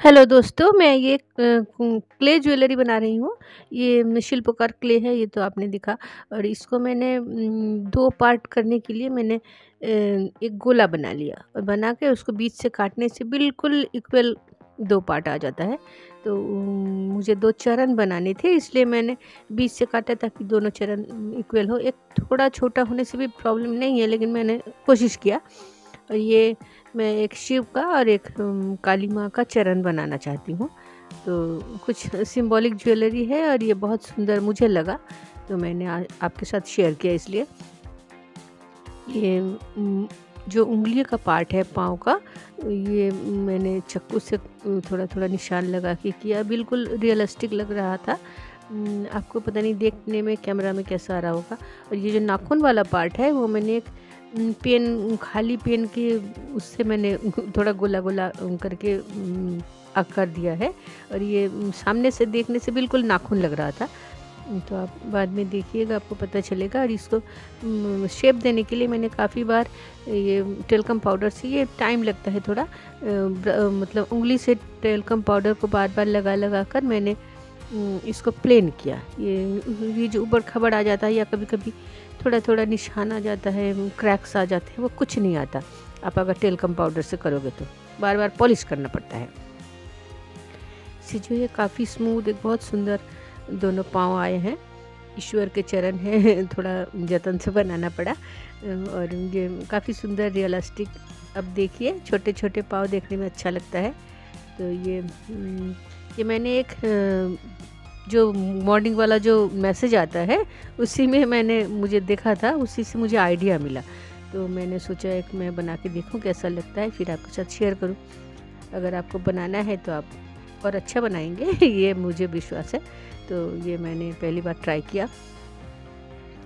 Hello दोस्तों, मैं ये क्ले ज्वेलरी बना रही हूँ। ये शिल्पकार क्ले है, ये तो आपने दिखा। और इसको मैंने दो पार्ट करने के लिए मैंने एक गोला बना लिया। और बना के उसको बीच से काटने से बिल्कुल इक्वल दो पार्ट आ जाता है। तो मुझे दो चरण बनाने थे, इसलिए मैंने बीच से काटा ताकि दोनों चरण इक्वल हो। एक थोड़ा छोटा होने से भी प्रॉब्लम नहीं है, लेकिन मैंने कोशिश किया। और ये मैं एक शिव का और एक काली माँ का चरण बनाना चाहती हूँ। तो कुछ सिंबॉलिक ज्वेलरी है और ये बहुत सुंदर मुझे लगा तो मैंने आपके साथ शेयर किया इसलिए। ये जो उंगलियों का पार्ट है पाँव का, ये मैंने चक्कू से थोड़ा थोड़ा निशान लगा के किया। बिल्कुल रियलिस्टिक लग रहा था। आपको पता नहीं देखने में कैमरा में कैसा आ रहा होगा। और ये जो नाखून वाला पार्ट है, वो मैंने एक पेन खाली पेन के उससे मैंने थोड़ा गोला गोला करके आकर दिया है। और ये सामने से देखने से बिल्कुल नाखून लग रहा था। तो आप बाद में देखिएगा, आपको पता चलेगा। और इसको शेप देने के लिए मैंने काफ़ी बार ये टेलकम पाउडर से, ये टाइम लगता है थोड़ा मतलब उंगली से टेलकम पाउडर को बार बार लगा लगा कर मैंने इसको प्लेन किया। ये ये जो ऊपर खबर आ जाता है या कभी कभी थोड़ा थोड़ा निशान आ जाता है क्रैक्स आ जाते हैं, वो कुछ नहीं आता। आप अगर टेलकम पाउडर से करोगे तो। बार बार पॉलिश करना पड़ता है। इसे जो काफ़ी स्मूथ एक बहुत सुंदर दोनों पाँव आए हैं। ईश्वर के चरण हैं, थोड़ा जतन से बनाना पड़ा। और ये काफ़ी सुंदर रियलिस्टिक अब देखिए छोटे छोटे पाँव देखने में अच्छा लगता है। तो ये ये मैंने एक जो मॉर्निंग वाला जो मैसेज आता है, उसी में मैंने, मुझे देखा था, उसी से मुझे आइडिया मिला। तो मैंने सोचा एक मैं बना के देखूँ कैसा लगता है, फिर आपके साथ शेयर करूँ। अगर आपको बनाना है तो आप और अच्छा बनाएँगे, ये मुझे विश्वास है। तो ये मैंने पहली बार ट्राई किया।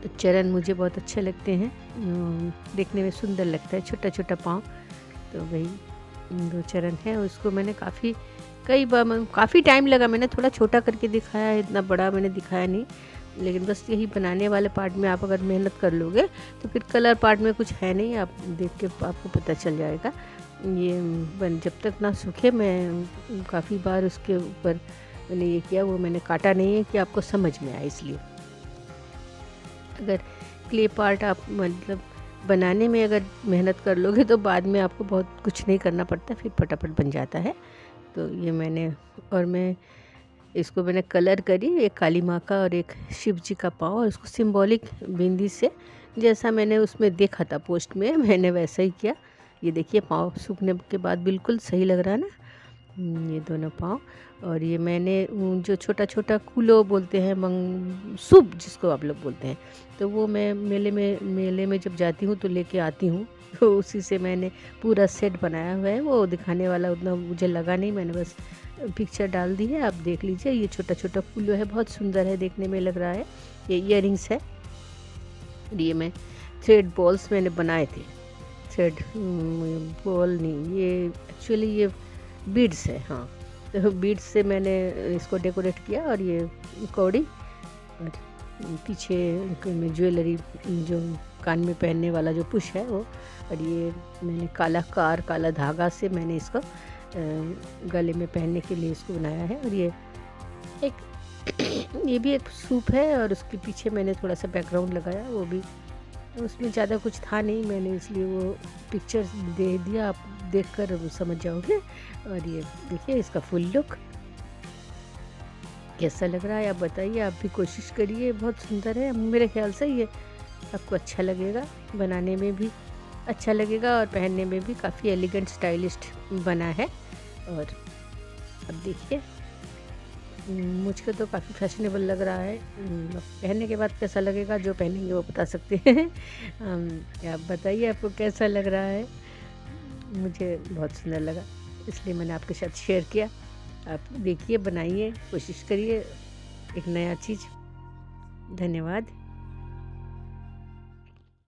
तो चरण मुझे बहुत अच्छे लगते हैं। देखने में सुंदर लगता है छोटा छोटा पाँव। तो वही, दो चरण है, उसको मैंने काफ़ी कई बार काफ़ी टाइम लगा मैंने थोड़ा छोटा करके दिखाया है इतना बड़ा मैंने दिखाया नहीं। लेकिन बस यही बनाने वाले पार्ट में आप अगर मेहनत कर लोगे तो फिर कलर पार्ट में कुछ है नहीं, आप देख के आपको पता चल जाएगा। ये, बन, जब तक ना सूखे, मैं काफ़ी बार उसके ऊपर मैंने ये किया, वो मैंने काटा नहीं है कि आपको समझ में आए इसलिए। अगर क्ले पार्ट आप मतलब बनाने में अगर मेहनत कर लोगे तो बाद में आपको बहुत कुछ नहीं करना पड़ता, फिर फटाफट बन जाता है। तो ये मैंने, और मैं इसको मैंने कलर करी, एक काली माँ का और एक शिव जी का पाँव, और उसको सिंबॉलिक बिंदी से जैसा मैंने उसमें देखा था पोस्ट में, मैंने वैसा ही किया। ये देखिए, पाँव सूखने के बाद बिल्कुल सही लग रहा है ना? ये दोनों पाँव। और ये मैंने जो छोटा छोटा कुलो बोलते हैं, मंग, सूप जिसको आप लोग बोलते हैं तो वो मैं मेले में मेले में जब जाती हूँ तो लेके आती हूँ। तो उसी से मैंने पूरा सेट बनाया हुआ है, वो दिखाने वाला उतना मुझे लगा नहीं, मैंने बस पिक्चर डाल दी है, आप देख लीजिए, ये छोटा छोटा कुलो है, बहुत सुंदर है देखने में लग रहा है, ये इयर है। ये मैं थ्रेड बॉल्स मैंने बनाए थे, थ्रेड बॉल नहीं, ये एक्चुअली ये बीड्स है हाँ। तो बीड्स से मैंने इसको डेकोरेट किया और ये कौड़ी और पीछे ज्वेलरी जो कान में पहनने वाला जो पुश है वो, और ये मैंने काला कार, काला धागा से मैंने इसको गले में पहनने के लिए इसको बनाया है। और ये एक, ये भी एक सूप है और उसके पीछे मैंने थोड़ा सा बैकग्राउंड लगाया, वो भी उसमें ज़्यादा कुछ था नहीं, मैंने इसलिए वो पिक्चर दे दिया, आप देख कर समझ जाओगे। और ये देखिए, इसका फुल लुक कैसा लग रहा है, आप बताइए, आप भी कोशिश करिए, बहुत सुंदर है, मेरे ख्याल से ये आपको अच्छा लगेगा, बनाने में भी अच्छा लगेगा और पहनने में भी काफ़ी एलिगेंट स्टाइलिस्ट बना है। और अब देखिए। मुझको तो काफ़ी फैशनेबल लग रहा है। पहनने के बाद कैसा लगेगा? जो पहनेंगे वो बता सकते हैं। आप बताइए आपको कैसा लग रहा है? मुझे बहुत सुंदर लगा इसलिए मैंने आपके साथ शेयर किया। आप देखिए बनाइए कोशिश करिए एक नया चीज़। धन्यवाद।